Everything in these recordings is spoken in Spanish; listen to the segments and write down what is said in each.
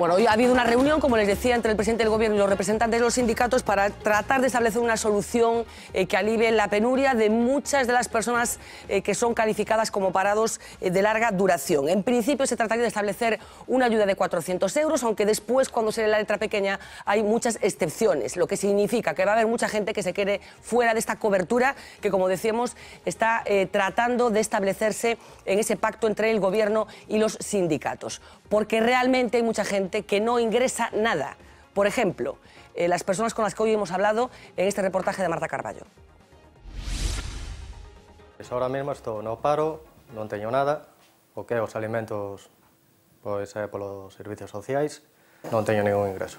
Bueno, hoy ha habido una reunión, como les decía, entre el presidente del Gobierno y los representantes de los sindicatos para tratar de establecer una solución eh, que alivie la penuria de muchas de las personas eh, que son calificadas como parados eh, de larga duración. En principio se trataría de establecer una ayuda de 400 euros, aunque después, cuando se lee la letra pequeña, hay muchas excepciones, lo que significa que va a haber mucha gente que se quede fuera de esta cobertura que, como decíamos, está tratando de establecerse en ese pacto entre el Gobierno y los sindicatos. Porque realmente hay mucha gente que no ingresa nada. Por ejemplo, eh, las personas con las que hoy hemos hablado en este reportaje de Marta Carballo. Pues ahora mismo esto no paro, no tengo nada, o que os alimentos pois, eh, los servicios sociais, no tengo ningún ingreso.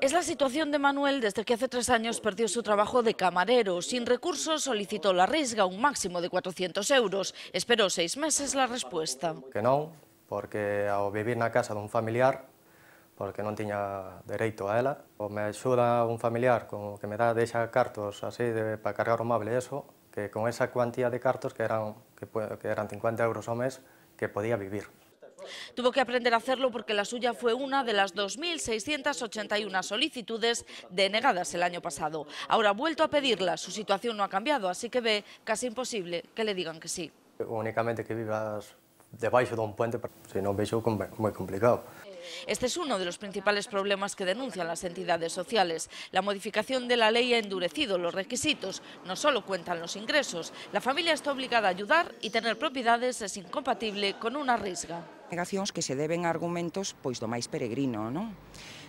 Es la situación de Manuel desde que hace tres años perdió su trabajo de camarero. Sin recursos solicitó la risga, un máximo de 400 euros. Esperó seis meses la respuesta. Que no, porque ao vivir na casa dun familiar porque non tiña dereito a ela. O me axuda un familiar con que me dá deixa cartos así de, para cargar o móvel e eso, que con esa cuantía de cartos que eran, que, que eran 50 euros ao mes, que podía vivir. Tuvo que aprender a hacerlo porque la suya fue una de las 2.681 solicitudes denegadas el año pasado. Ahora ha vuelto a pedirla, su situación no ha cambiado, así que ve casi imposible que le digan que sí. Únicamente que vivas debaixo dun puente, senón vexo moi complicado. Este es uno de los principales problemas que denuncian las entidades sociales. La modificación de la ley ha endurecido los requisitos. No solo cuentan los ingresos, la familia está obligada a ayudar y tener propiedades es incompatible con unha risga. Negacións que se deben a argumentos pois do máis peregrino, non?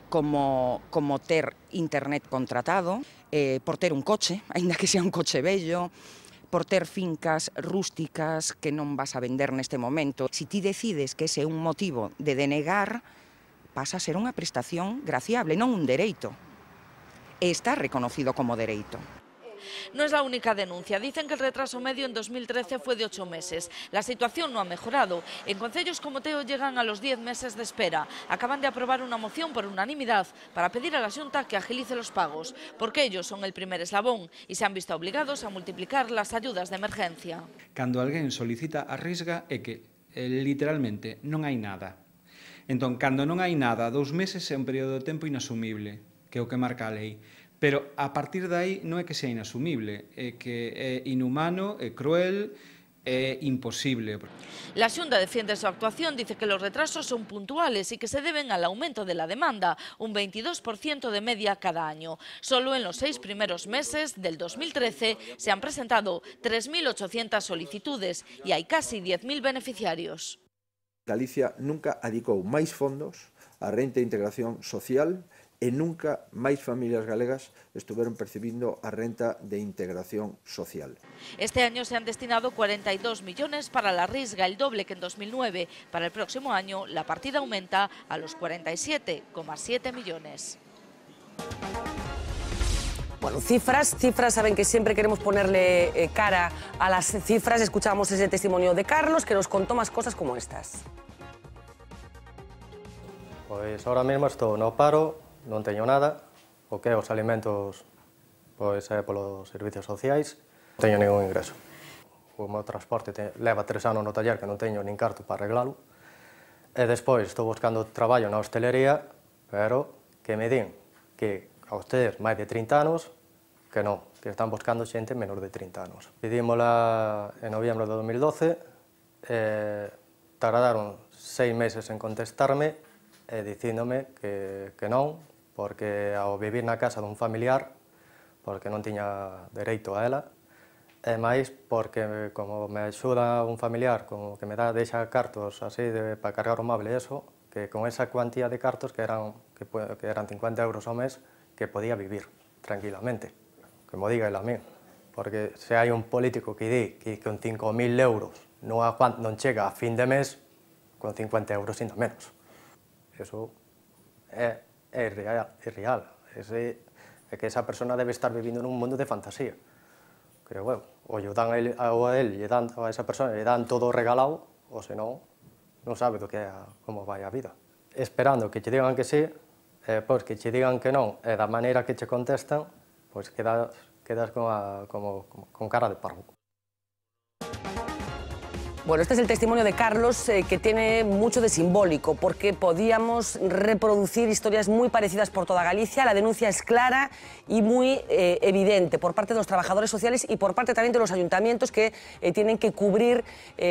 como, como ter internet contratado, eh, por ter un coche, aínda que sea un coche bello, por ter fincas rústicas que non vas a vender neste momento. Si ti decides que ese é un motivo de denegar, pasa a ser unha prestación graciable, non un dereito. E está reconocido como dereito. No es la única denuncia. Dicen que el retraso medio en 2013 fue de ocho meses. La situación no ha mejorado. En concellos como Teo llegan a los diez meses de espera. Acaban de aprobar una moción por unanimidad para pedir a la Junta que agilice los pagos, porque ellos son el primer eslabón y se han visto obligados a multiplicar las ayudas de emergencia. Cando alguén solicita a risga é que eh, literalmente non hai nada. Entón, cando non hai nada, dous meses é un período de tempo inasumible, que é o que marca a lei. Pero a partir de aí non é que sea inasumible, é que é inhumano, é cruel, é imposible. La Xunta defiende su actuación, dice que los retrasos son puntuales y que se deben al aumento de la demanda, un 22% de media cada año. Solo en los seis primeros meses del 2013 se han presentado 3.800 solicitudes y hay casi 10.000 beneficiarios. Galicia nunca adicou máis fondos á renta de integración social e nunca máis familias galegas estuveron percibindo a renta de integración social. Este año se han destinado 42 millones para la risga, el doble que en 2009. Para el próximo año la partida aumenta a los 47,7 millones. Bueno, cifras, cifras, saben que siempre queremos ponerle eh, cara a las cifras. Escuchamos ese testimonio de Carlos que nos contó más cosas como estas. Pois ahora mesmo estou no paro, non teño nada, o que os alimentos pois é polos servicios sociais, non teño ningún ingreso. O meu transporte te, leva tres anos no taller que non teño nin carto para arreglalo. E despois estou buscando traballo na hostelería, pero que me din que a ustedes máis de 30 anos, que non, que están buscando xente menor de 30 anos. Pedímola en noviembro de 2012, eh, tardaron seis meses en contestarme e dicíndome que, que non, porque ao vivir na casa dun familiar, porque non tiña dereito a ela, e máis porque como me axuda un familiar, como que me dá deixa cartos así de, para cargar o mable e eso, que con esa cuantía de cartos que eran, que, que eran 50 euros ao mes, que podía vivir tranquilamente, que mo diga el a mí. Porque se hai un político que di que con 5.000 euros non, a, non chega a fin de mes, con 50 euros ainda menos. Eso é é real. É real. Ese, é que esa persona debe estar vivindo nun mundo de fantasía. Creo eu. Ou lle dan a él, a él lle dan a esa persona, lle dan todo regalado, ou senón non sabe do que é, como vai a vida. Esperando que che digan que sí, e pois que che digan que non, e da maneira que che contestan, pois quedas, quedas con, a, como, con cara de parvo. Bueno, este es el testimonio de Carlos eh, que tiene mucho de simbólico porque podíamos reproducir historias muy parecidas por toda Galicia. La denuncia es clara y muy eh, evidente por parte de los trabajadores sociales y por parte también de los ayuntamientos que eh, tienen que cubrir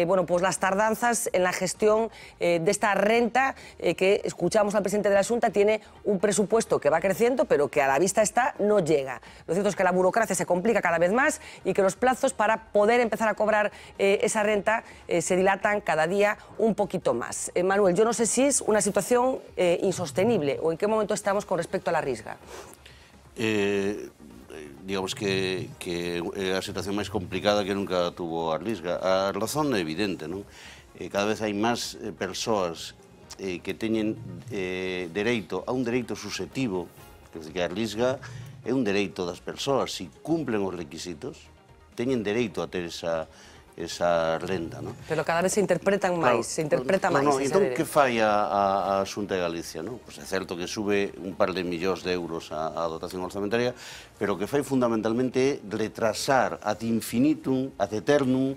bueno, pues las tardanzas en la gestión de esta renta que escuchamos al presidente de la Junta tiene un presupuesto que va creciendo pero que a la vista está no llega. Lo cierto es que la burocracia se complica cada vez más y que los plazos para poder empezar a cobrar esa renta eh, se dilatan cada día un poquito más. Eh, Manuel, yo no sé si es una situación eh, insostenible o en qué momento estamos con respecto a la risga. Eh, eh, digamos que, que eh, é a situación máis complicada que nunca tuvo a risga. A razón é evidente, non? Eh, Cada vez hai máis eh, persoas eh, que teñen eh, dereito a un dereito susetivo, que, que a risga é un dereito das persoas, se cumplen os requisitos, teñen dereito a ter esa esa renda. Non? Pero cada vez se interpretan máis, claro, se interpreta máis. No, no, entón, que fai a, a, a Xunta de Galicia? ¿no? Pois é certo que sube un par de millóns de euros a, a dotación orzamentaria, pero o que fai fundamentalmente é retrasar ad infinitum, ad eternum,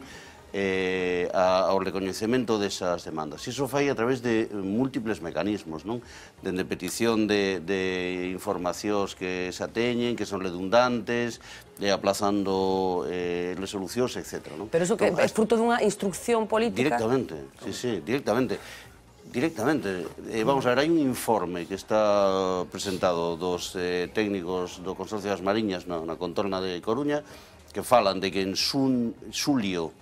eh, a, ao recoñecemento desas demandas. Iso fai a través de múltiples mecanismos, non? Dende petición de, de informacións que se ateñen, que son redundantes, de aplazando eh, resolucións, etc. Non? Pero iso que entón, é fruto dunha instrucción política? Directamente, sí, sí, directamente. Directamente, eh, vamos a ver, hai un informe que está presentado dos eh, técnicos do Consorcio das Mariñas na, na contorna de Coruña que falan de que en xun, xulio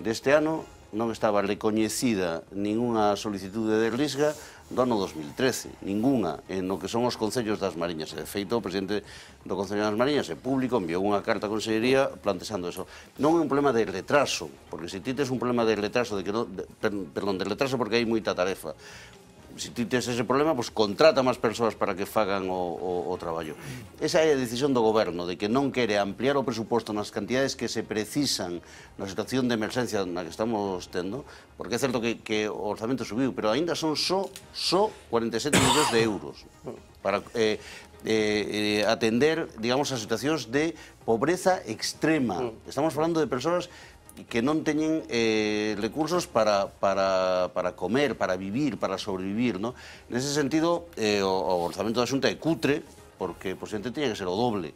deste ano non estaba recoñecida ningunha solicitude de Risga do ano 2013, ningunha, en no que son os Concellos das Mariñas. De feito, o presidente do Concello das Mariñas, é público, enviou unha carta á Consellería plantexando eso. Non é un problema de retraso, porque se ti tes un problema de retraso, de que non, de, perdón, de retraso porque hai moita tarefa, se ti tes ese problema, pues contrata máis persoas para que fagan o, o, o traballo. Esa é a decisión do goberno, de que non quere ampliar o presuposto nas cantidades que se precisan na situación de emerxencia na que estamos tendo, porque é certo que, que o orzamento subiu, pero aínda son só, só 47 millóns de euros para eh, eh, eh, atender, digamos, as situacións de pobreza extrema. Mm. Estamos falando de persoas que non teñen eh, recursos para, para, para comer, para vivir, para sobrevivir, ¿no? Nese sentido, eh, o, o orzamento da Xunta é cutre, porque posiblemente tiña que ser o doble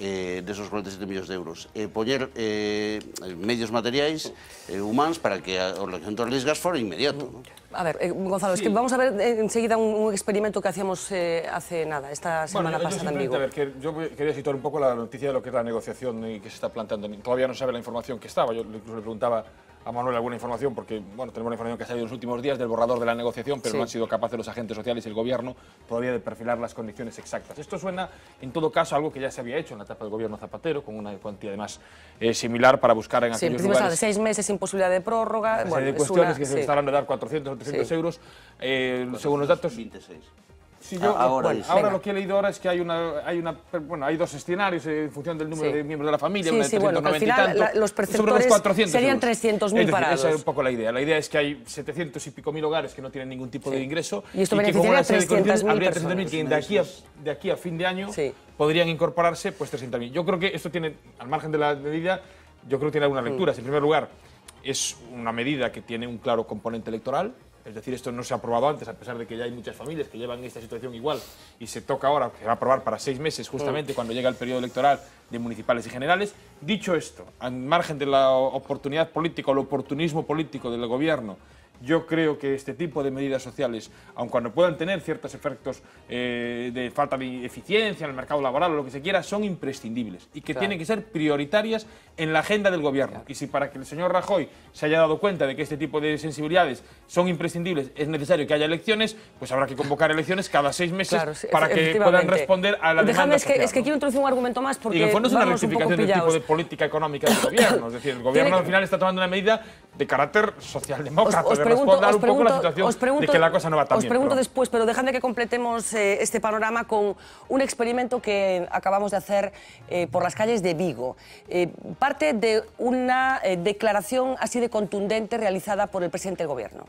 eh, desos 47 millóns de euros. E poñer eh, medios materiais eh, humanos para que a, o reconhecimento das risgas fora inmediato. ¿no? A ver, eh, Gonzalo, es que vamos a ver eh, enseguida un, un experimento que hacíamos eh, hace nada, esta semana yo pasada en Vigo. a ver, que yo quería situar un poco la noticia de lo que es la negociación y que se está planteando. Todavía no sabe la información que estaba. Yo incluso le preguntaba a Manuel alguna información, porque bueno, tenemos la información que ha salido en los últimos días del borrador de la negociación, pero Sí. no han sido capaces los agentes sociales y el gobierno todavía de perfilar las condiciones exactas. Esto suena, en todo caso, a algo que ya se había hecho en la etapa del gobierno Zapatero, con una cuantía además eh, similar para buscar en Sí, en aquellos estaba de lugares seis meses sin posibilidad de prórroga. una bueno, serie de es cuestiones una- que se sí. está hablando de dar 400 o 300 Sí. euros. Eh, según los datos, 26. Sí, yo, Ah, ahora bueno, ahora lo que he leído ahora es que hay una, hay una, bueno, hay dos escenarios eh, en función del número Sí. de miembros de la familia, Sí, una de sí, bueno, que al 390 y final tanto, la- los perceptores 400 serían euros. 300.000 Es decir, parados. Esa es un poco la idea. La idea es que hay 700 y pico mil hogares que no tienen ningún tipo de ingreso Y esto que con una serie de condiciones 300.000 habría personas. 300.000 que de aquí, a, de aquí a fin de año podrían incorporarse pues 300.000. Yo creo que esto tiene, al margen de la medida, yo creo que tiene algunas lecturas. En primer lugar, es una medida que tiene un claro componente electoral. Es decir, esto no se ha aprobado antes, a pesar de que ya hay muchas familias que llevan esta situación igual y se toca ahora, que va a aprobar para seis meses justamente cuando llega el periodo electoral de municipales y generales. Dicho esto, al margen de la oportunidad política o el oportunismo político del gobierno, yo creo que este tipo de medidas sociales, aun cuando puedan tener ciertos efectos eh, de falta de eficiencia en el mercado laboral o lo que se quiera, son imprescindibles y que tienen que ser prioritarias en la agenda del gobierno. Y si para que el señor Rajoy se haya dado cuenta de que este tipo de sensibilidades son imprescindibles, es necesario que haya elecciones, pues habrá que convocar elecciones cada seis meses Claro, para que puedan responder a la Déjame, demanda es que, social, es que ¿no? quiero introducir un argumento más porque Y en el fondo es una un rectificación del tipo de política económica del gobierno. Es decir, el gobierno Tiene al final está tomando una medida de carácter socialdemócrata, Os- os de pregunto- responder os un poco la situación os pregunto- de que la cosa no va tan Os bien. pregunto pero- después, pero dejadme que completemos eh, este panorama con un experimento que acabamos de hacer eh, por las calles de Vigo. Eh, parte de una declaración así de contundente realizada por el presidente del Gobierno.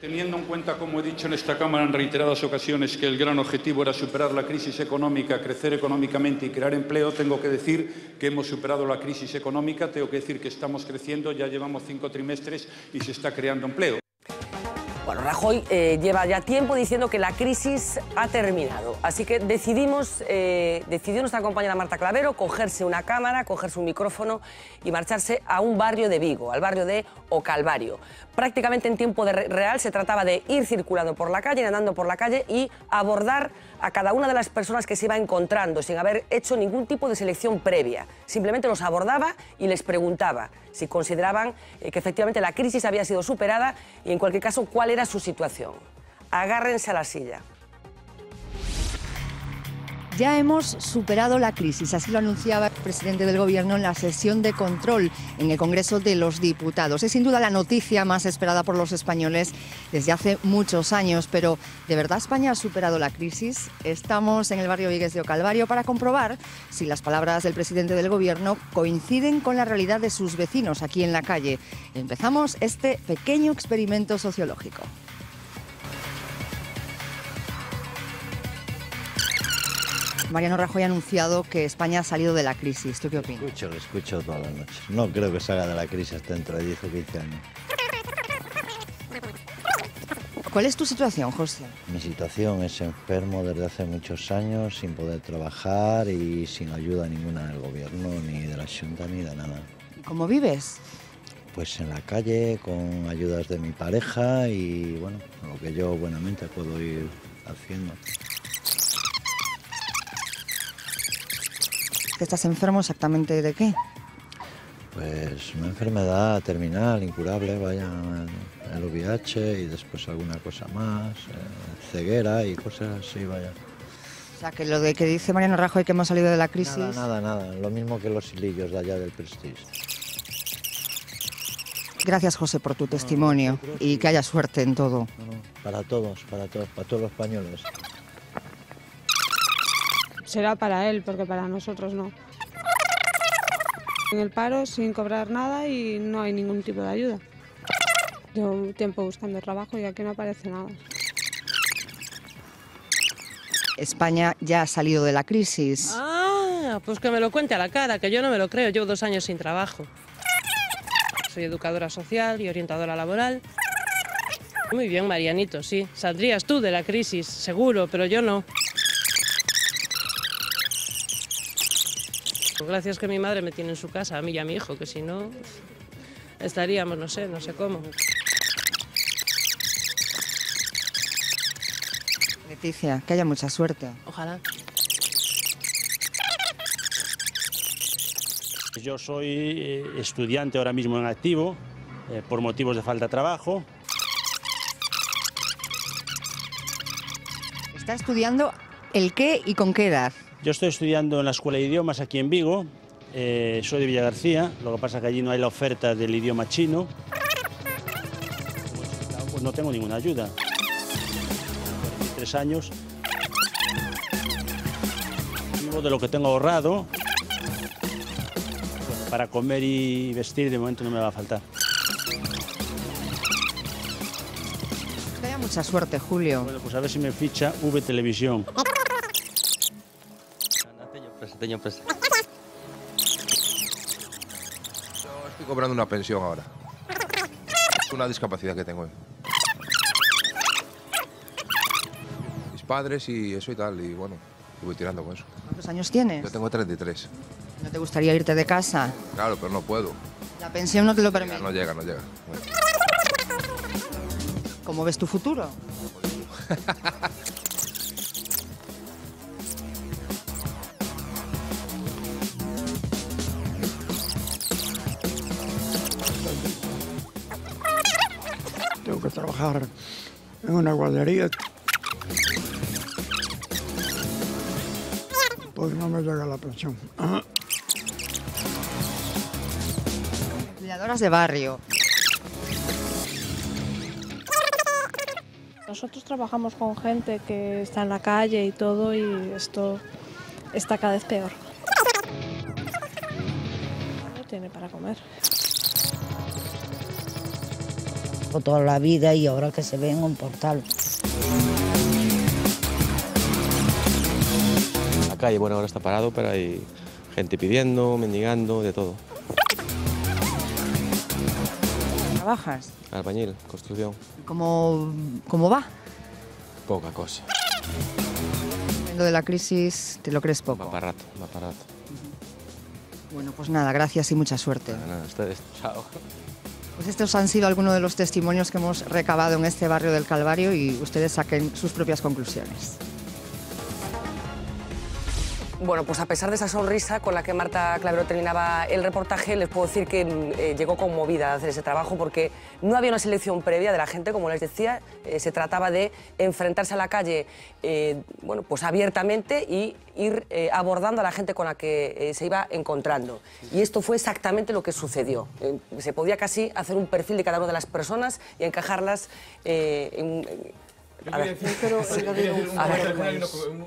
Teniendo en cuenta, como he dicho en esta Cámara en reiteradas ocasiones, que el gran objetivo era superar la crisis económica, crecer económicamente y crear empleo, tengo que decir que hemos superado la crisis económica, tengo que decir que estamos creciendo, ya llevamos cinco trimestres y se está creando empleo. Bueno, Rajoy eh, lleva ya tiempo diciendo que la crisis ha terminado. Así que decidimos, eh, decidió nuestra compañera Marta Clavero cogerse una cámara, cogerse un micrófono y marcharse a un barrio de Vigo, al barrio de O Calvario. Prácticamente en tiempo de re- real se trataba de ir circulando por la calle, andando por la calle y abordar a cada una de las personas que se iba encontrando sin haber hecho ningún tipo de selección previa. Simplemente los abordaba y les preguntaba si consideraban eh, que efectivamente la crisis había sido superada y en cualquier caso cuál era su situación. Agárrense a la silla. Ya hemos superado la crisis, así lo anunciaba el presidente del Gobierno en la sesión de control en el Congreso de los Diputados. Es sin duda la noticia más esperada por los españoles desde hace muchos años, pero ¿de verdad España ha superado la crisis? Estamos en el barrio Vigues de Ocalvario para comprobar si las palabras del presidente del Gobierno coinciden con la realidad de sus vecinos aquí en la calle. Empezamos este pequeño experimento sociológico. Mariano Rajoy ha anunciado que España ha salido de la crisis. ¿Tú qué opinas? Escucho, lo escucho todas las noches. No creo que salga de la crisis hasta dentro de 10 o 15 años. ¿Cuál es tu situación, José? Mi situación es enfermo desde hace muchos años, sin poder trabajar y sin ayuda ninguna del gobierno, ni de la Junta, ni de nada. ¿Y ¿Cómo vives? Pues en la calle, con ayudas de mi pareja y bueno, lo que yo buenamente puedo ir haciendo. ¿Estás enfermo exactamente de qué? Pues una enfermedad terminal, incurable, vaya, el VIH y después alguna cosa más, eh, ceguera y cosas así, vaya. O sea, que lo de que dice Mariano Rajoy que hemos salido de la crisis... Nada, nada, nada, lo mismo que los hilillos de allá del Prestige. Gracias, José, por tu testimonio y que haya suerte en todo. Para todos, para todos, para todos los españoles. Será para él, porque para nosotros no. En el paro, sin cobrar nada y no hay ningún tipo de ayuda. Llevo un tiempo buscando trabajo y aquí no aparece nada. España ya ha salido de la crisis. Ah, pues que me lo cuente a la cara, que yo no me lo creo. Llevo dos años sin trabajo. Soy educadora social y orientadora laboral. Muy bien, Marianito, sí. Saldrías tú de la crisis, seguro, pero yo no. Gracias que mi madre me tiene en su casa, a mí y a mi hijo, que si no estaríamos, no sé, no sé cómo. Leticia, que haya mucha suerte. Ojalá. Yo soy eh, estudiante ahora mismo en activo eh, por motivos de falta de trabajo. Está estudiando el qué y con qué edad. Yo estoy estudiando en la Escuela de Idiomas aquí en Vigo. eh, soy de Villa García, lo que pasa es que allí no hay la oferta del idioma chino. Pues no tengo ninguna ayuda. Tres años. Vivo de lo que tengo ahorrado. Para comer y vestir de momento no me va a faltar. Que haya mucha suerte, Julio. Bueno, pues a ver si me ficha V Televisión. Yo estoy cobrando una pensión ahora. Es una discapacidad que tengo. Mis padres y eso y tal, y bueno, y voy tirando con eso. ¿Cuántos años tienes? Yo tengo 33. ¿No te gustaría irte de casa? Claro, pero no puedo. La pensión no te lo permite. No llega, no llega. Bueno. ¿Cómo ves tu futuro? trabajar en una guardería. Pues no me llega la pensión. Cuidadoras de barrio. Nosotros trabajamos con gente que está en la calle y todo y esto está cada vez peor. No tiene para comer. Toda la vida y ahora que se ve en un portal. La calle, bueno, ahora está parado, pero hay gente pidiendo, mendigando, de todo. ¿Trabajas? Albañil, construcción, ¿Cómo, cómo va? poca cosa. Lo de la crisis, ¿te lo crees poco? Va para rato, va para rato. Bueno, pues nada, gracias y mucha suerte. Nada, nada, ustedes, chao. Pues estos han sido algunos de los testimonios que hemos recabado en este barrio del Calvario y ustedes saquen sus propias conclusiones. Bueno, pues a pesar de esa sonrisa con la que Marta Clavero terminaba el reportaje, les puedo decir que mm, eh, llegó conmovida a hacer ese trabajo porque no había una selección previa de la gente, como les decía, eh, se trataba de enfrentarse a la calle eh, bueno, pues abiertamente y ir abordando a la gente con la que se iba encontrando. Y esto fue exactamente lo que sucedió. Se podía casi hacer un perfil de cada una de las personas y encajarlas en... Yo a ver. decir, pero, Sí. decir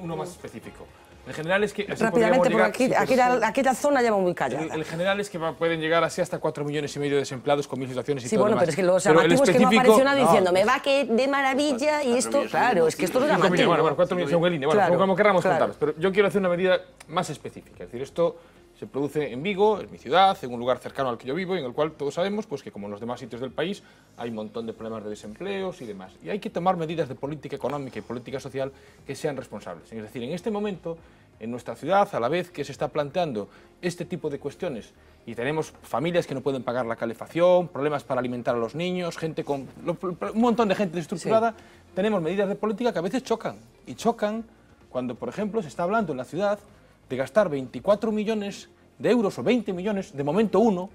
uno más específico. El general es que... Rápidamente, porque llegar- aquí, sí, pero aquella, aquella zona lleva muy callada. El, el general es que va- pueden llegar así hasta 4 millones y medio de desempleados con mil situaciones y Sí, todo bueno, lo pero es demás. que los Pero el llamativos es que no apareció nadie No, diciendo, me va que de maravilla y esto, claro, es que esto es llamativo. bueno, bueno, cuatro millones bueno, Claro, como queramos claro. contarlos. Pero yo quiero hacer una medida más específica. Es decir, esto se produce en Vigo, en mi ciudad, en un lugar cercano al que yo vivo, y en el cual todos sabemos pues, que, como en los demás sitios del país, hay un montón de problemas de desempleos y demás. Y hay que tomar medidas de política económica y política social que sean responsables. Es decir, en este momento, en nuestra ciudad, a la vez que se está planteando este tipo de cuestiones, y tenemos familias que no pueden pagar la calefacción, problemas para alimentar a los niños, gente con un montón de gente desestructurada, tenemos medidas de política que a veces chocan. Y chocan cuando, por ejemplo, se está hablando en la ciudad de gastar 24 millones de euros o 20 millones, de momento uno,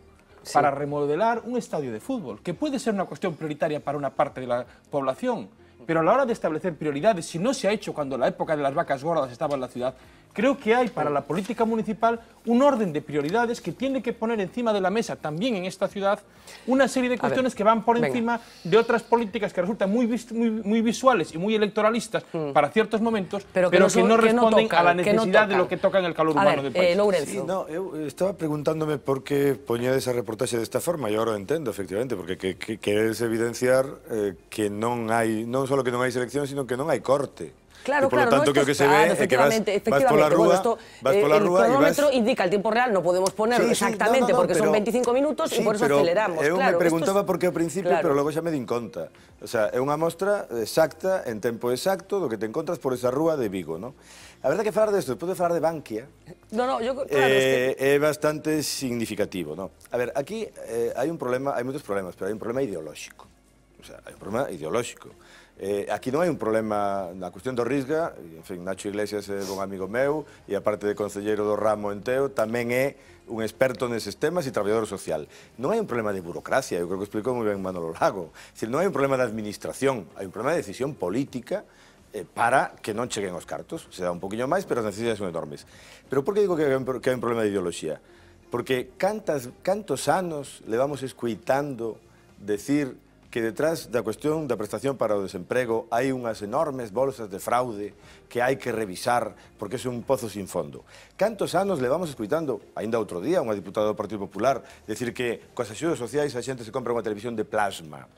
para remodelar un estadio de fútbol, que puede ser una cuestión prioritaria para una parte de la población. Pero a la hora de establecer prioridades, si no se ha hecho cuando la época de las vacas gordas estaba en la ciudad, creo que hay para la política municipal un orden de prioridades que tiene que poner encima de la mesa también en esta ciudad una serie de ver, cuestiones que van por venga. encima de otras políticas que resultan muy, muy, muy visuales y muy electoralistas para ciertos momentos, pero, Mm. Pero que que, no no, que no responden tocan, a la que no necesidad de lo que toca en el calor A humano ver, del país. eh, Lourenço. Sí, no, eu estaba preguntándome por que poñedes a reportaxe desta forma e agora entendo, efectivamente, porque que, que evidenciar eh, que non hai non só solo que non hai selección, sino que non hai corte. Claro, e, por claro, lo tanto, no creo que se ve claro, é que vas, vas pola rúa, bueno, esto, vas pola eh, rúa e vas... El cronómetro indica el tiempo real, no podemos ponerlo sí, sí, exactamente, no, no, porque pero, son 25 minutos sí, por eso pero aceleramos. Eu claro, me preguntaba es... por que ao principio, claro. pero logo xa me din conta. O sea, é unha mostra exacta, en tempo exacto, do que te encontras por esa rúa de Vigo, ¿no? A verdade que falar desto, despois de falar de Bankia, no, no, yo, claro, eh, es que... é bastante significativo, ¿no? A ver, aquí eh, hai un problema, hai moitos problemas, pero hai un problema ideolóxico. O sea, hai un problema ideolóxico. Eh, aquí non hai un problema na cuestión do Risga, en fin, Nacho Iglesias é bon amigo meu e aparte de concelleiro do ramo en Teo, tamén é un experto neses temas e traballador social. Non hai un problema de burocracia, eu creo que explicou moi ben Manolo Lago. Decir, non hai un problema de administración, hai un problema de decisión política eh, para que non cheguen os cartos. Se dá un poquinho máis, pero as necesidades son enormes. Pero por que digo que hai un, que hai un problema de ideoloxía? Porque cantas, cantos anos levamos escuitando decir que detrás da cuestión da prestación para o desemprego hai unhas enormes bolsas de fraude que hai que revisar porque é un pozo sin fondo. Cantos anos levamos escuitando, aínda outro día, unha diputada do Partido Popular decir que coas axudas sociais a xente se compra unha televisión de plasma.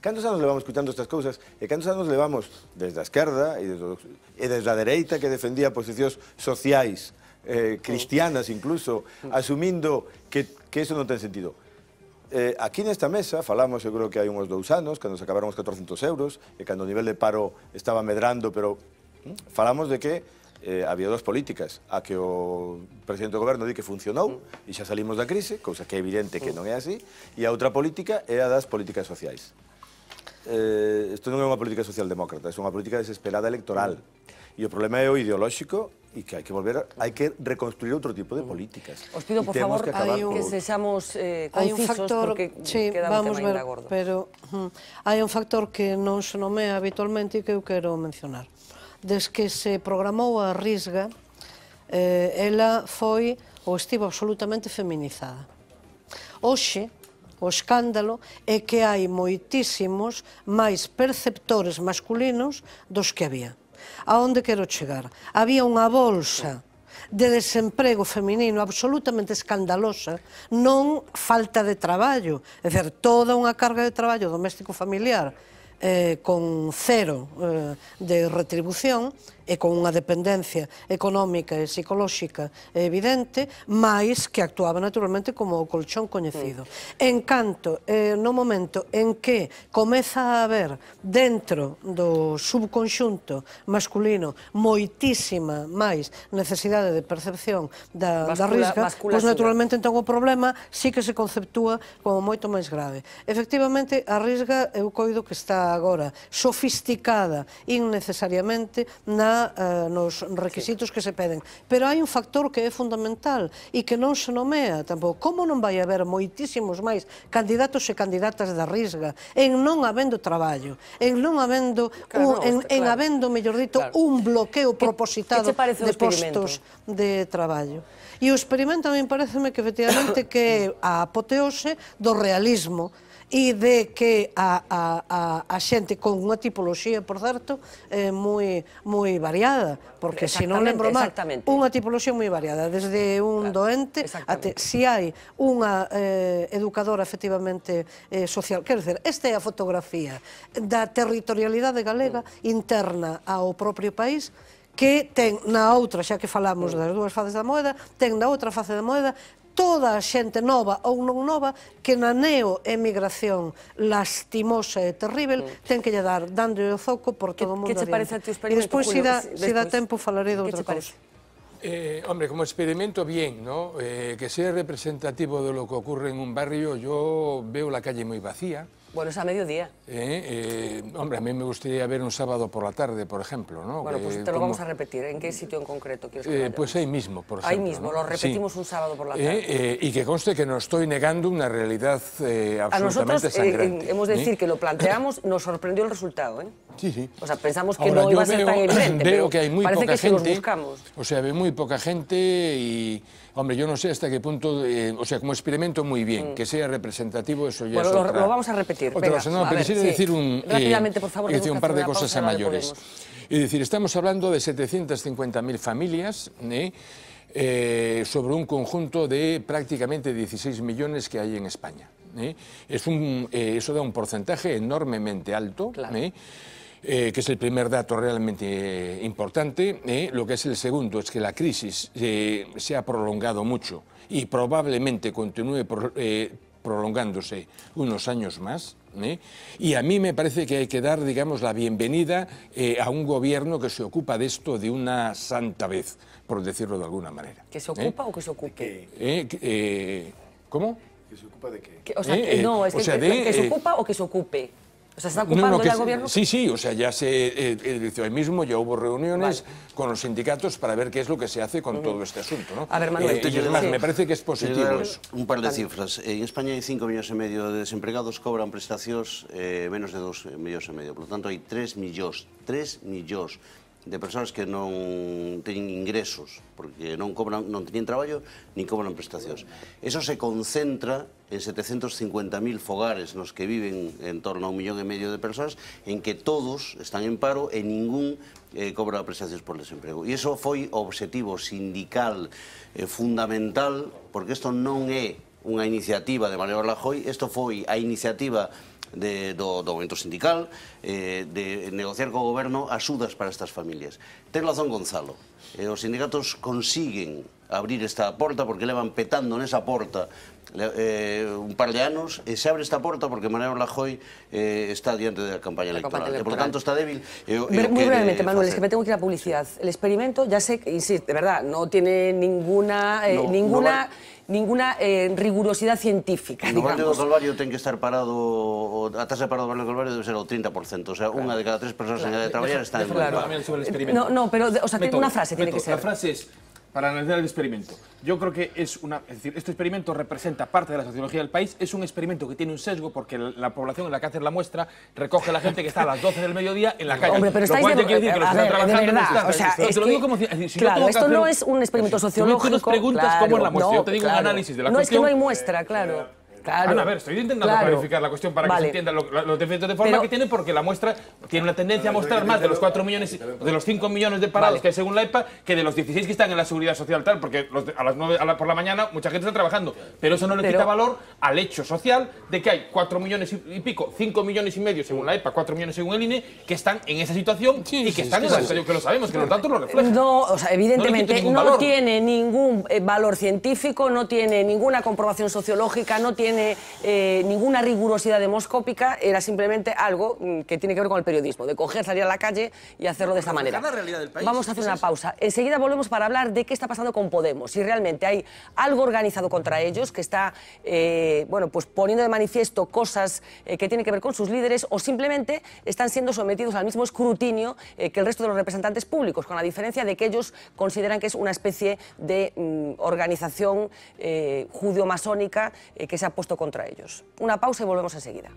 Cantos anos levamos escutando estas cousas e cantos anos levamos desde a esquerda e desde, e desde a dereita que defendía posicións sociais, eh, cristianas incluso, asumindo que, que eso non ten sentido eh, aquí nesta mesa falamos, eu creo que hai uns dous anos, cando se acabaron os 400 euros, e cando o nivel de paro estaba medrando, pero mm, falamos de que eh, había dúas políticas, a que o presidente do goberno di que funcionou e xa salimos da crise, cousa que é evidente que non é así, e a outra política é a das políticas sociais. Eh, isto non é unha política socialdemócrata, é unha política desesperada electoral. E o problema é o ideolóxico y que hay que volver, a, hay que reconstruir otro tipo de mm. políticas. Os pido, por favor, que, hay un, con... que sexamos eh, hay un factor, porque sí, queda vamos ver, gordo. Pero hmm, hai un factor que non se nomea habitualmente e que eu quero mencionar. Des que se programou a Risga, eh, ela foi ou estivo absolutamente feminizada. Hoxe, o escándalo é que hai moitísimos máis perceptores masculinos dos que había. A onde quero chegar. Había unha bolsa de desemprego feminino absolutamente escandalosa, non falta de traballo, é dicir, toda unha carga de traballo doméstico familiar eh, con cero eh, de retribución, e con unha dependencia económica e psicolóxica evidente, máis que actuaba naturalmente como o colchón coñecido. Mm. En canto, eh, no momento en que comeza a haber dentro do subconxunto masculino moitísima máis necesidade de percepción da, bascula, da risca, pois naturalmente entón o problema sí que se conceptúa como moito máis grave. Efectivamente, a risga eu coido que está agora sofisticada innecesariamente na eh, nos requisitos que se peden. Pero hai un factor que é fundamental e que non se nomea tampouco. Como non vai haber moitísimos máis candidatos e candidatas da risga en non habendo traballo, en non habendo claro, un, en, claro. en habendo, mellor dito, claro. un bloqueo propositado que, que de postos de traballo. E o experimento a mí pareceme que efectivamente que a apoteose do realismo e de que a, a, a, a xente con unha tipoloxía, por certo, eh, moi, moi variada, porque se non lembro mal, unha tipoloxía moi variada, desde un claro, doente, até se si hai unha eh, educadora efectivamente eh, social, quer dizer, esta é a fotografía da territorialidade galega interna ao propio país, que ten na outra, xa que falamos das dúas faces da moeda, ten na outra face da moeda toda a xente nova ou non nova que na neo emigración lastimosa e terrible ten que lle dar dando o zoco por todo o mundo. Que che parece a ti o experimento? E despois, se si dá, dá tempo, falaré de outra cosa. Eh, hombre, como experimento bien, ¿no? Eh, que sea representativo de lo que ocurre en un barrio, yo veo la calle muy vacía, Bueno, es a mediodía. Eh, eh, hombre, a mí me gustaría ver un sábado por la tarde, por ejemplo, ¿no? Bueno, pues te lo vamos a repetir. ¿En qué sitio en concreto quieres que Eh, pues ahí mismo, por ejemplo. Ahí mismo, ¿no? lo repetimos Sí. un sábado por la Eh, tarde. eh, y que conste que no estoy negando una realidad a nosotros absolutamente eh, sangrante. eh, hemos de decir que lo planteamos, nos sorprendió el resultado. ¿eh? Sí, sí. O sea, pensamos que Ahora, no iba a ser veo, tan evidente, veo pero que hay muy parece poca que si los gente. buscamos. O sea, ve muy poca gente y, hombre, yo no sé hasta qué punto, eh, o sea, como experimento muy bien, que sea representativo, eso ya Mm. Bueno, es lo- vamos a repetir. Otra Venga, cosa, no, a pero ver, quisiera sí. decir un, eh, Rápidamente, por favor, decir un par de cosas a mayores. Es decir, estamos hablando de 750.000 familias, ¿eh? Eh, sobre un conjunto de prácticamente 16 millones que hay en España. ¿eh? Es un, eh, eso da un porcentaje enormemente alto. ¿eh? Eh, que es el primer dato realmente eh, importante. eh. Lo que es el segundo es que la crisis eh, se ha prolongado mucho y probablemente continúe pro- eh, prolongándose unos años más. ¿eh? Y a mí me parece que hay que dar, digamos, la bienvenida eh, a un gobierno que se ocupa de esto de una santa vez, por decirlo de alguna manera. ¿Que se ¿eh? ocupa o que se ocupe? Eh, eh, ¿Cómo? ¿Que se ocupa de qué? Que- o sea, que- no, es o que, sea, que- de, que se eh, ocupa o que se ocupe. O sea, ¿se está No, ocupando no, que ya el gobierno? Sí, sí, o sea, ya se, eh, eh, dice, hoy mismo ya hubo reuniones con los sindicatos para ver qué es lo que se hace con todo este asunto, ¿no? A ver, Manuel. Eh, y es más, me parece que es positivo eso. Un par de Vale. cifras. En España hai 5 millóns e medio de desempregados, cobran prestacións eh, menos de 2 millóns e medio. Por lo tanto, hai 3 millóns, 3 millóns de persoas que non teñen ingresos, porque non cobran, non teñen traballo, nin cobran prestacións. Eso se concentra en 750.000 fogares nos que viven en torno a un millón e medio de persoas, en que todos están en paro e ningún eh, cobra prestacións por desemprego. E iso foi o objetivo sindical eh, fundamental, porque isto non é unha iniciativa de Manuel Rajoy, isto foi a iniciativa de, do, do momento sindical, eh, de negociar co goberno axudas para estas familias. Ten razón Gonzalo, eh, os sindicatos consiguen abrir esta porta porque levan petando nesa porta eh, un par de anos e se abre esta porta porque Manuel Rajoy eh, está diante da campaña electoral. campaña E, por lo electoral. tanto, está débil. E, e Ver- o muy brevemente, Manuel, es que me tengo que ir a publicidad. El experimento, ya sé, que, insisto, de verdad, no tiene ninguna, eh, No, ninguna, no ninguna eh, rigurosidad científica, No Valle do digamos. Calvario ten que estar parado, o, a tasa de paro do Valle do Calvario debe ser o 30%, o sea, unha de cada tres persoas en edad de traballar está en el experimento. No, no, pero, o sea, Método, una frase tiene que ser. La frase es, para analizar el experimento, yo creo que es una, es decir, este experimento representa parte de la sociología del país, es un experimento que tiene un sesgo porque la, la población en la que hace la muestra recoge a la gente que está a las 12 del mediodía en la calle. Hombre, pero estáis de, te quiere decir que los a que están ver, de trabajando no verdad, o sea, es que- como si- si claro, esto hacer no es un experimento Tú me- sociológico. Tú nos preguntas claro, cómo es la muestra, no, yo te digo claro. un análisis de la No, es que no hay muestra, claro. Claro. Ana, a ver, estoy intentando Claro. clarificar la cuestión para que se entienda lo- los defectos de forma Pero- que tiene, porque la muestra tiene una tendencia a mostrar más de los 4 millones, de los 5 millones de parados Vale. que hay según la EPA, que de los 16 que están en la seguridad social tal, porque los de- a las 9 a la- por la mañana mucha gente está trabajando, pero eso no le Pero- quita valor al hecho social de que hay 4 millones y pico, 5 millones y medio según la EPA, 4 millones según el INE, que están en esa situación y que están en la situación, que lo sabemos, que los datos lo reflejan. No, o sea, No evidentemente no, valor. tiene ningún eh, valor científico, no tiene ninguna comprobación sociológica, no tiene eh, ninguna rigurosidad demoscópica, era simplemente algo mm, que tiene que ver con el periodismo, de coger, salir a la calle y hacerlo de esta manera. la realidad del país, Vamos a hacer ¿qué es una pausa. Enseguida volvemos para hablar de qué está pasando con Podemos, si realmente hay algo organizado contra ellos, que está eh, bueno, pues poniendo de manifiesto cosas eh, que tienen que ver con sus líderes o simplemente están siendo sometidos al mismo escrutinio eh, que el resto de los representantes públicos, con la diferencia de que ellos consideran que es una especie de mm, organización judeo-masónica eh, que se ha contra ellos. Una pausa y volvemos enseguida.